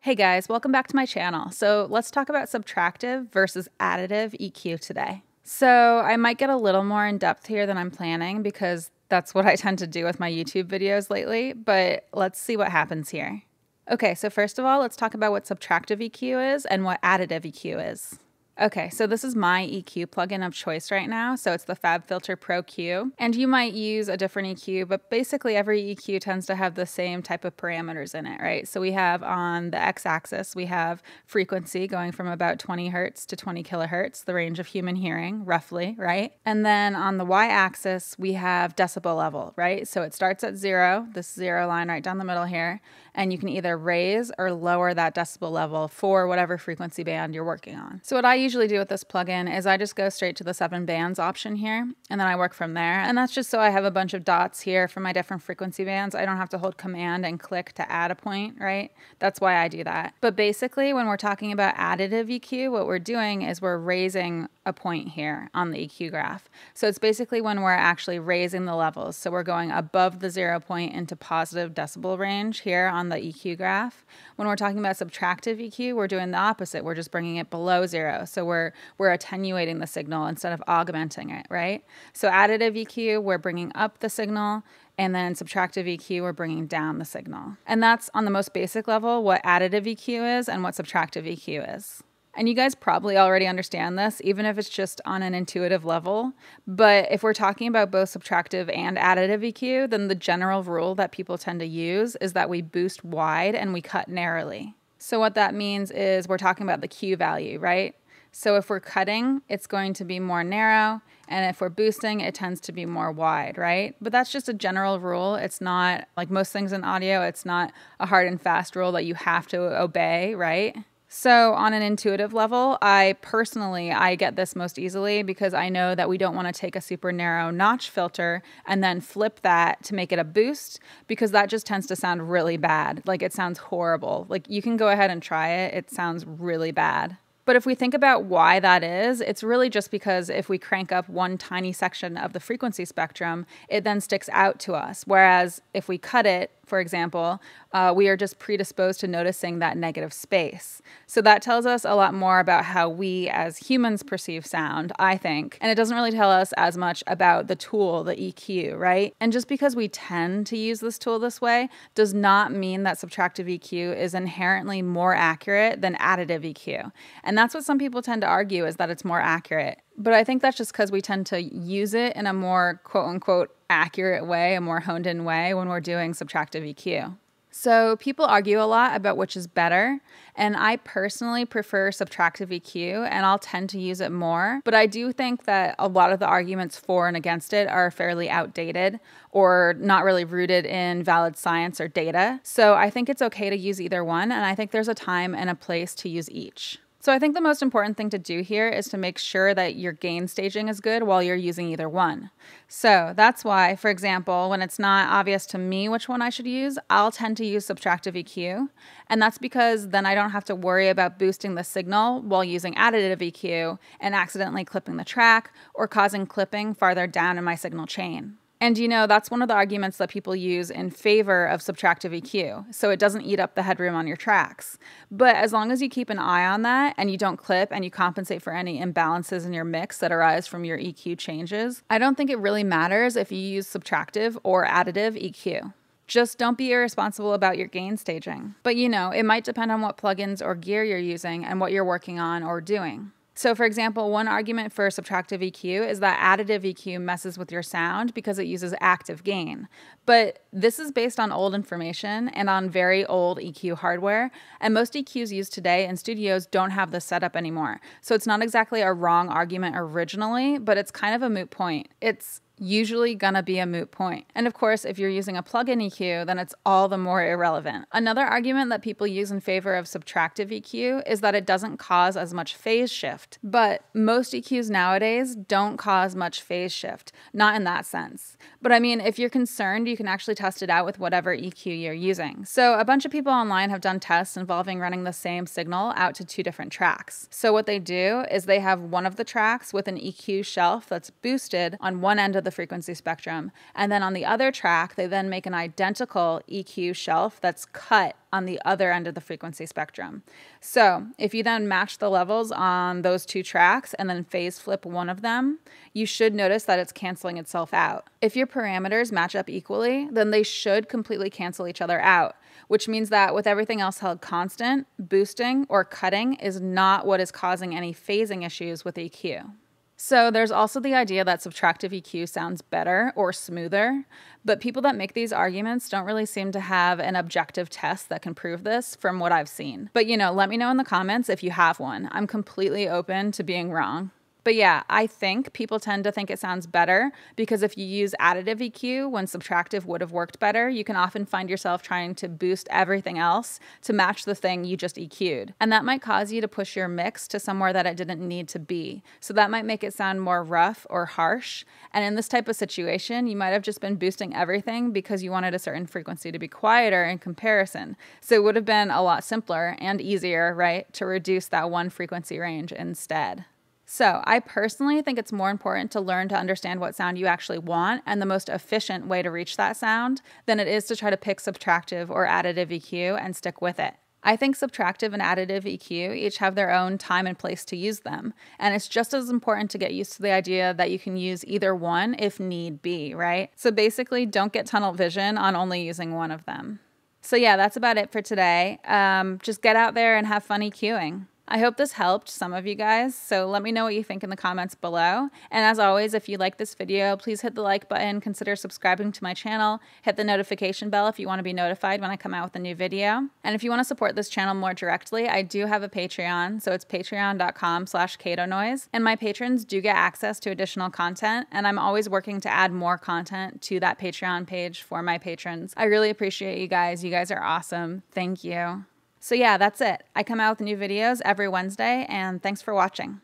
Hey guys, welcome back to my channel. So let's talk about subtractive versus additive EQ today. So I might get a little more in depth here than I'm planning because that's what I tend to do with my YouTube videos lately, but let's see what happens here. Okay, so first of all, let's talk about what subtractive EQ is and what additive EQ is. Okay, so this is my EQ plugin of choice right now. So it's the FabFilter Pro Q. And you might use a different EQ, but basically every EQ tends to have the same type of parameters in it, right? So we have on the x axis, we have frequency going from about 20 hertz to 20 kilohertz, the range of human hearing, roughly, right? And then on the y axis, we have decibel level, right? So it starts at zero, this zero line right down the middle here, and you can either raise or lower that decibel level for whatever frequency band you're working on. So what I usually do with this plugin is I just go straight to the seven bands option here, and then I work from there. And that's just so I have a bunch of dots here for my different frequency bands. I don't have to hold command and click to add a point, right? That's why I do that. But basically, when we're talking about additive EQ, what we're doing is we're raising a point here on the EQ graph. So it's basically when we're actually raising the levels. So we're going above the zero point into positive decibel range here on the EQ graph. When we're talking about subtractive EQ, we're doing the opposite. We're just bringing it below zero. So we're we're attenuating the signal instead of augmenting it, right? So additive EQ, we're bringing up the signal and then subtractive EQ, we're bringing down the signal. And that's on the most basic level what additive EQ is and what subtractive EQ is. And you guys probably already understand this, even if it's just on an intuitive level. But if we're talking about both subtractive and additive EQ, then the general rule that people tend to use is that we boost wide and we cut narrowly. So, what that means is we're talking about the Q value, right? So, if we're cutting, it's going to be more narrow. And if we're boosting, it tends to be more wide, right? But that's just a general rule. It's not like most things in audio, it's not a hard and fast rule that you have to obey, right? So on an intuitive level, I personally I get this most easily because I know that we don't want to take a super narrow notch filter and then flip that to make it a boost because that just tends to sound really bad. Like it sounds horrible. Like you can go ahead and try it. It sounds really bad. But if we think about why that is, it's really just because if we crank up one tiny section of the frequency spectrum, it then sticks out to us. Whereas if we cut it, for example, uh, we are just predisposed to noticing that negative space. So that tells us a lot more about how we as humans perceive sound, I think. And it doesn't really tell us as much about the tool, the EQ, right? And just because we tend to use this tool this way does not mean that subtractive EQ is inherently more accurate than additive EQ. And that's what some people tend to argue is that it's more accurate. But I think that's just because we tend to use it in a more quote unquote accurate way, a more honed in way when we're doing subtractive EQ. So people argue a lot about which is better, and I personally prefer subtractive EQ and I'll tend to use it more, but I do think that a lot of the arguments for and against it are fairly outdated or not really rooted in valid science or data. So I think it's okay to use either one, and I think there's a time and a place to use each. So I think the most important thing to do here is to make sure that your gain staging is good while you're using either one. So that's why, for example, when it's not obvious to me which one I should use, I'll tend to use subtractive EQ. And that's because then I don't have to worry about boosting the signal while using additive EQ and accidentally clipping the track or causing clipping farther down in my signal chain. And you know, that's one of the arguments that people use in favor of subtractive EQ. So it doesn't eat up the headroom on your tracks. But as long as you keep an eye on that and you don't clip and you compensate for any imbalances in your mix that arise from your EQ changes, I don't think it really matters if you use subtractive or additive EQ. Just don't be irresponsible about your gain staging. But you know, it might depend on what plugins or gear you're using and what you're working on or doing. So, for example, one argument for subtractive EQ is that additive EQ messes with your sound because it uses active gain. But this is based on old information and on very old EQ hardware. And most EQs used today in studios don't have this setup anymore. So, it's not exactly a wrong argument originally, but it's kind of a moot point. It's usually gonna be a moot point. And of course, if you're using a plug-in EQ, then it's all the more irrelevant. Another argument that people use in favor of subtractive EQ is that it doesn't cause as much phase shift. But most EQs nowadays don't cause much phase shift, not in that sense. But I mean, if you're concerned, you can actually test it out with whatever EQ you're using. So a bunch of people online have done tests involving running the same signal out to two different tracks. So what they do is they have one of the tracks with an EQ shelf that's boosted on one end of the the frequency spectrum. And then on the other track, they then make an identical EQ shelf that's cut on the other end of the frequency spectrum. So if you then match the levels on those two tracks and then phase flip one of them, you should notice that it's canceling itself out. If your parameters match up equally, then they should completely cancel each other out, which means that with everything else held constant, boosting or cutting is not what is causing any phasing issues with EQ. So there's also the idea that subtractive EQ sounds better or smoother, but people that make these arguments don't really seem to have an objective test that can prove this from what I've seen. But you know, let me know in the comments if you have one. I'm completely open to being wrong. But yeah, I think people tend to think it sounds better because if you use additive EQ when subtractive would have worked better, you can often find yourself trying to boost everything else to match the thing you just EQ'd. And that might cause you to push your mix to somewhere that it didn't need to be. So that might make it sound more rough or harsh. And in this type of situation, you might have just been boosting everything because you wanted a certain frequency to be quieter in comparison. So it would have been a lot simpler and easier, right, to reduce that one frequency range instead. So, I personally think it's more important to learn to understand what sound you actually want and the most efficient way to reach that sound than it is to try to pick subtractive or additive EQ and stick with it. I think subtractive and additive EQ each have their own time and place to use them. And it's just as important to get used to the idea that you can use either one if need be, right? So basically, don't get tunnel vision on only using one of them. So, yeah, that's about it for today. Um, just get out there and have fun EQing. I hope this helped some of you guys, so let me know what you think in the comments below. And as always, if you like this video, please hit the like button, consider subscribing to my channel, hit the notification bell if you want to be notified when I come out with a new video. And if you want to support this channel more directly, I do have a Patreon, so it's patreon.com slash Noise. And my patrons do get access to additional content, and I'm always working to add more content to that Patreon page for my patrons. I really appreciate you guys. You guys are awesome. Thank you. So, yeah, that's it. I come out with new videos every Wednesday, and thanks for watching.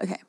Okay.